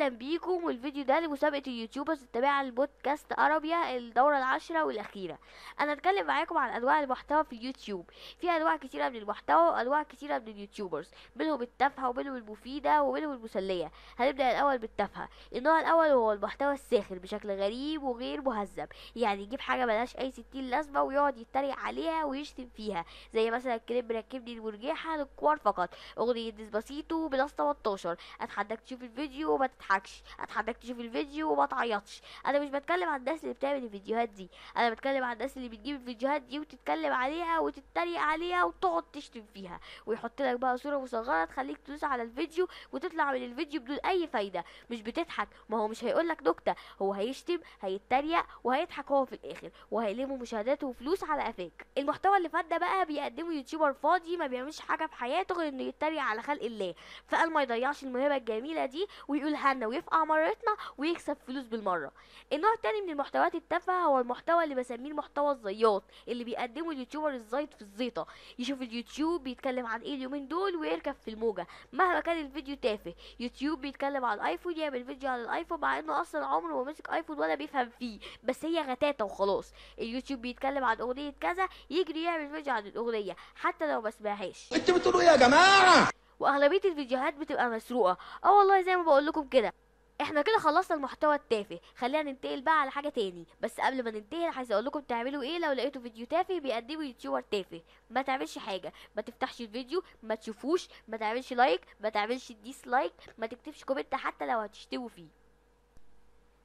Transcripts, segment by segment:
أهلا بيكم والفيديو ده لمسابقة ال YouTubers التابعة لبودكاست أرابيا الدورة العاشرة والأخيرة. أنا هتكلم معاكم عن أنواع المحتوى في اليوتيوب. في أنواع كتيرة من المحتوى وأنواع كتيرة من ال YouTubers منهم التافهة ومنهم المفيدة ومنهم المسلية. هنبدأ الأول بالتافهة. النوع الأول هو المحتوى الساخر بشكل غريب وغير مهذب. يعني يجيب حاجة ملهاش أي ستين لازمة ويقعد يتريق عليها ويشتم فيها. زي مثلا كليب ركبني المرجحة للكبار فقط. أغنية ديسباسيتو plus 18 أتحداك تشوف الفيديو وما تضحكش اتحداك تشوف الفيديو وما تعيطش. أنا مش بتكلم عن الناس اللي بتعمل الفيديوهات دي. أنا بتكلم عن الناس اللي بتجيب الفيديوهات دي وتتكلم عليها وتتريق عليها وتقعد تشتم فيها. ويحط لك بقى صورة مصغرة تخليك تدوس على الفيديو وتطلع من الفيديو بدون أي فايدة. مش بتضحك. ما هو مش هيقول لك نكتة. هو هيشتم هيتريق وهيضحك هو في الآخر. وهيلموا مشاهدات وفلوس على قفاك. المحتوى اللي فات ده بقى بيقدمه YouTuber فاضي ما بيعملش حاجة في حياته غير إنه يتريق على خلق الله. فقال ما يضيعش الموهبه الجميلة دي ويقولها لنا ويفقع مرارتنا ويكسب فلوس بالمرة. النوع التاني من المحتويات التافهة هو المحتوى اللي بسميه المحتوى الزياط اللي بيقدمه ال YouTuber الزيط في الزيطة. يشوف اليوتيوب بيتكلم عن إيه اليومين دول ويركب في الموجة. مهما كان الفيديو تافه يوتيوب بيتكلم عن الايفون يعمل فيديو عن الايفون مع إنه أصلا عمره ما مسك ايفون ولا بيفهم فيه بس هي غتاته وخلاص. اليوتيوب بيتكلم عن أغنية كذا يجري يعمل فيديو عن الأغنية حتى لو ما سمعهاش. أنتوا بتقولوا إيه يا جماعة؟ وأغلبية الفيديوهات بتبقى مسروقة. آه والله زي ما بقول لكم كده. إحنا كده خلصنا المحتوى التافه. خلينا ننتقل بقى على حاجة تاني. بس قبل ما ننتقل عايز أقول لكم تعملوا إيه لو لقيتوا فيديو تافه بيقدمه YouTuber تافه. ما تعملش حاجة. ما تفتحش الفيديو ما تشوفوش ما تعملش like ما تعملش dislike ما تكتبش comment حتى لو هتشتموا فيه.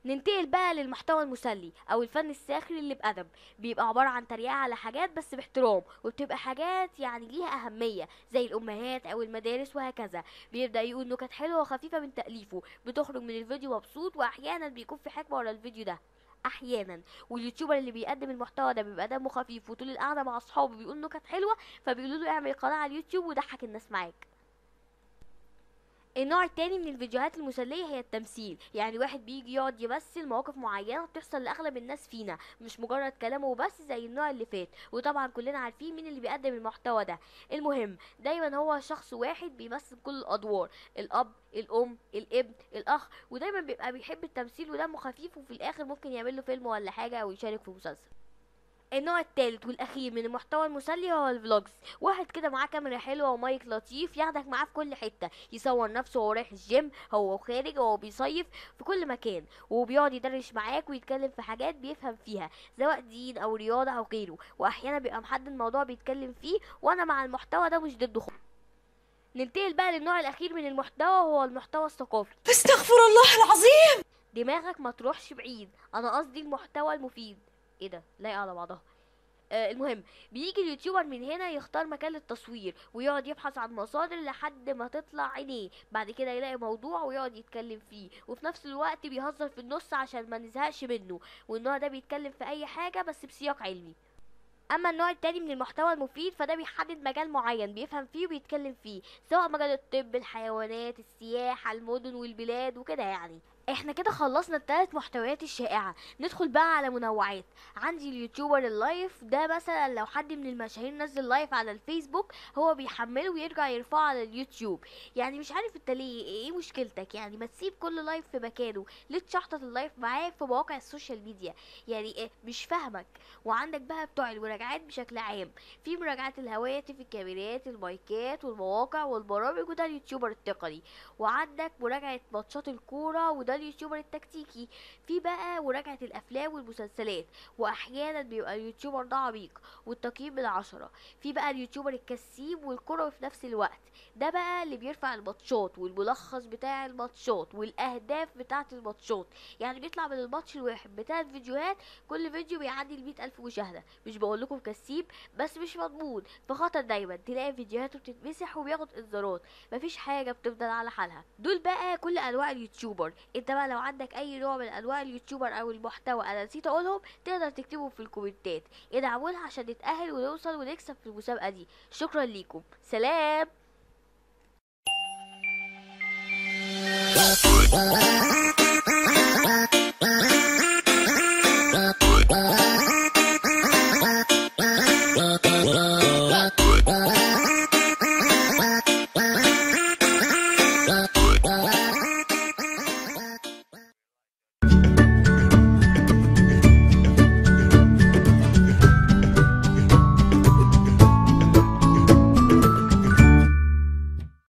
ننتقل بقى للمحتوى المسلي أو الفن الساخر اللي بأدب. بيبقى عبارة عن تريقة على حاجات بس باحترام وبتبقى حاجات يعني ليها أهمية زي الأمهات أو المدارس وهكذا. بيبدأ يقول نكت حلوة وخفيفة من تأليفه. بتخرج من الفيديو مبسوط وأحيانا بيكون في حكمة ورا الفيديو ده. أحيانا. واليوتيوبر اللي بيقدم المحتوى ده بيبقى دمه خفيف وطول القعدة مع أصحابه بيقول نكت حلوة فبيقولوا له اعمل قناة على اليوتيوب وضحك الناس معاك. النوع التاني من الفيديوهات المسلية هي التمثيل. يعني واحد بيجي يقعد يمثل مواقف معينة بتحصل لأغلب الناس فينا مش مجرد كلامه وبس زي النوع اللي فات. وطبعا كلنا عارفين مين اللي بيقدم المحتوى ده. المهم دايما هو شخص واحد بيمثل كل الأدوار. الأب الأم الابن الأخ. ودايما بيبقى بيحب التمثيل ودمه خفيف وفي الآخر ممكن يعمل له فيلم ولا حاجة أو يشارك في مسلسل. النوع التالت والأخير من المحتوى المسلي هو ال vlogs. واحد كده معاه كاميرا حلوة ومايك لطيف ياخدك معاه في كل حتة. يصور نفسه وهو رايح الجيم هو خارج وهو بيصيف في كل مكان. وبيقعد يدردش معاك ويتكلم في حاجات بيفهم فيها سواء دين أو رياضة أو غيره. وأحيانا بيبقى محدد موضوع بيتكلم فيه وأنا مع المحتوى ده مش ضده. خالص ننتقل بقى للنوع الأخير من المحتوى وهو المحتوى الثقافي. استغفر الله العظيم! دماغك ما تروحش بعيد. أنا قصدي المحتوى المفيد. إيه ده؟ لايقه على بعضها. آه المهم بيجي اليوتيوبر من هنا يختار مكان للتصوير ويقعد يبحث عن مصادر لحد ما تطلع عينيه. بعد كده يلاقي موضوع ويقعد يتكلم فيه وفي نفس الوقت بيهزر في النص عشان ما نزهقش منه. والنوع ده بيتكلم في أي حاجة بس بسياق علمي. أما النوع التاني من المحتوى المفيد فده بيحدد مجال معين بيفهم فيه وبيتكلم فيه سواء مجال الطب الحيوانات السياحة المدن والبلاد وكده يعني. إحنا كده خلصنا التلات محتويات الشائعة. ندخل بقى على منوعات. عندي ال YouTuber ال live ده مثلا لو حد من المشاهير نزل live على الفيسبوك هو بيحمله ويرجع يرفعه على اليوتيوب. يعني مش عارف انت ليه إيه مشكلتك؟ يعني ما تسيب كل live في مكانه. ليه تشحطط ال live معاك في مواقع ال social media؟ يعني إيه مش فاهمك. وعندك بقى بتوع المراجعات بشكل عام. في مراجعات الهواتف الكاميرات المايكات والمواقع والبرامج وده ال YouTuber التقني. وعندك مراجعة ماتشات الكورة وده ال YouTuber التكتيكي. في بقى مراجعة الأفلام والمسلسلات وأحيانا بيبقى ال YouTuber ده عميق والتقييم بالعشرة. في بقى ال YouTuber الكسيب والكرة في نفس الوقت. ده بقى اللي بيرفع الماتشات والملخص بتاع الماتشات والأهداف بتاعة الماتشات. يعني بيطلع من الماتش الواحد بتلات فيديوهات كل فيديو بيعدي المية ألف مشاهدة. مش بقول لكم كسيب بس مش مضمون. فخطر دايما تلاقي فيديوهاته بتتمسح وبياخد انذارات. مفيش حاجة بتفضل على حالها. دول بقى كل أنواع ال YouTuber. انت بقى لو عندك أي نوع من أنواع ال YouTuber أو المحتوى أنا نسيت أقولهم تقدر تكتبهم في الكومنتات. ادعمونا عشان نتأهل ونوصل ونكسب في المسابقة دي. شكرا ليكم. سلام.